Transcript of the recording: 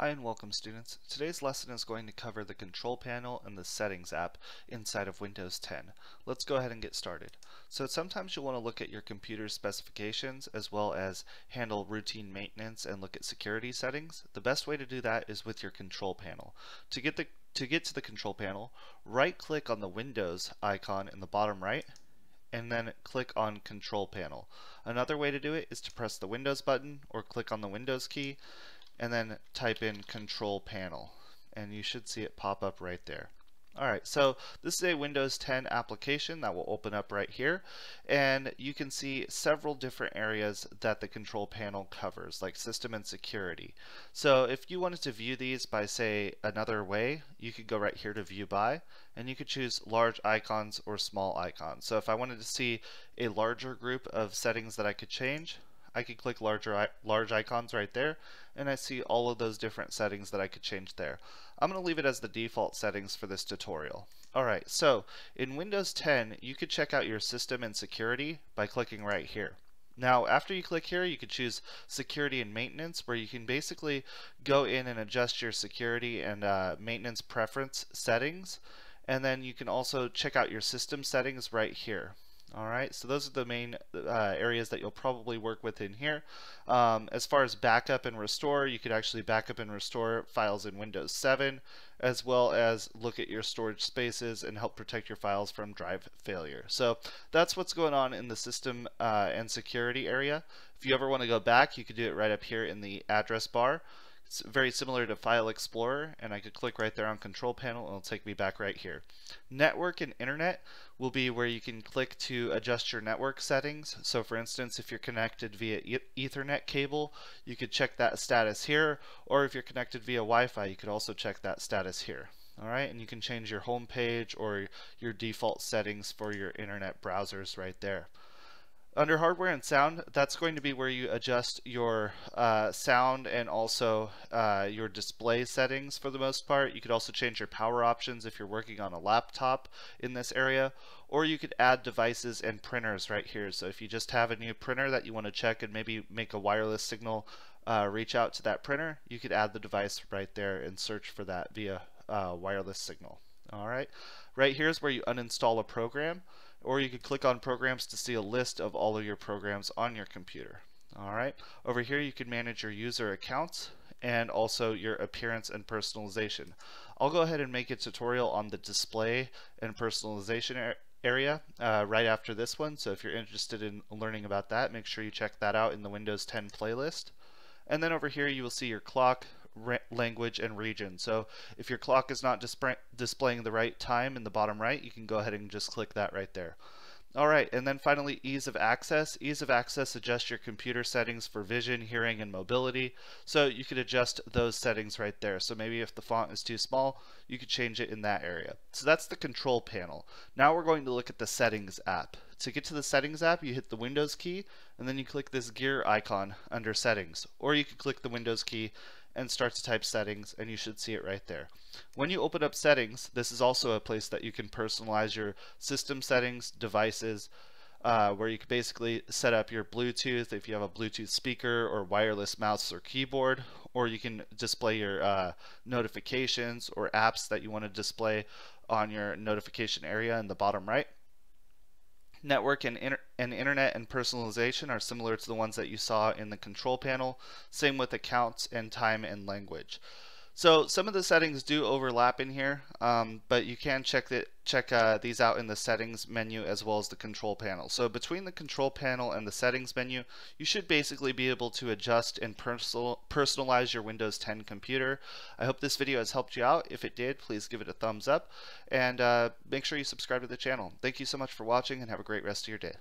Hi and welcome students. Today's lesson is going to cover the control panel and the settings app inside of Windows 10. Let's go ahead and get started. So sometimes you'll want to look at your computer's specifications as well as handle routine maintenance and look at security settings. The best way to do that is with your control panel. To get the to get to the control panel, right click on the Windows icon in the bottom right and then click on control panel. Another way to do it is to press the Windows button or click on the Windows key and then type in control panel and you should see it pop up right there. Alright, so this is a Windows 10 application that will open up right here and you can see several different areas that the control panel covers like system and security. So if you wanted to view these by say another way, you could go right here to view by and you could choose large icons or small icons. So if I wanted to see a larger group of settings that I could change, I could click larger large icons right there and I see all of those different settings that I could change there. I'm going to leave it as the default settings for this tutorial. Alright, so in Windows 10 you could check out your system and security by clicking right here. Now after you click here you could choose security and maintenance where you can basically go in and adjust your security and uh, maintenance preference settings and then you can also check out your system settings right here. Alright, so those are the main uh, areas that you'll probably work with in here. Um, as far as backup and restore, you could actually backup and restore files in Windows 7, as well as look at your storage spaces and help protect your files from drive failure. So that's what's going on in the system uh, and security area. If you ever want to go back, you could do it right up here in the address bar. It's very similar to File Explorer, and I could click right there on Control Panel, and it'll take me back right here. Network and Internet will be where you can click to adjust your network settings. So for instance, if you're connected via Ethernet cable, you could check that status here, or if you're connected via Wi-Fi, you could also check that status here. Alright, and you can change your home page or your default settings for your internet browsers right there. Under hardware and sound, that's going to be where you adjust your uh, sound and also uh, your display settings for the most part. You could also change your power options if you're working on a laptop in this area, or you could add devices and printers right here. So if you just have a new printer that you want to check and maybe make a wireless signal uh, reach out to that printer, you could add the device right there and search for that via uh, wireless signal. All right, right here is where you uninstall a program or you could click on programs to see a list of all of your programs on your computer. Alright, over here you can manage your user accounts and also your appearance and personalization. I'll go ahead and make a tutorial on the display and personalization area uh, right after this one so if you're interested in learning about that make sure you check that out in the Windows 10 playlist and then over here you will see your clock language and region. So if your clock is not display displaying the right time in the bottom right, you can go ahead and just click that right there. Alright, and then finally ease of access. Ease of access adjusts your computer settings for vision, hearing, and mobility. So you could adjust those settings right there. So maybe if the font is too small, you could change it in that area. So that's the control panel. Now we're going to look at the settings app. To get to the settings app, you hit the Windows key, and then you click this gear icon under settings. Or you could click the Windows key and start to type settings and you should see it right there. When you open up settings, this is also a place that you can personalize your system settings, devices, uh, where you can basically set up your Bluetooth if you have a Bluetooth speaker or wireless mouse or keyboard, or you can display your uh, notifications or apps that you want to display on your notification area in the bottom right network and, inter and internet and personalization are similar to the ones that you saw in the control panel. Same with accounts and time and language. So some of the settings do overlap in here, um, but you can check that check uh, these out in the settings menu as well as the control panel. So between the control panel and the settings menu, you should basically be able to adjust and personal, personalize your Windows 10 computer. I hope this video has helped you out. If it did, please give it a thumbs up and uh, make sure you subscribe to the channel. Thank you so much for watching and have a great rest of your day.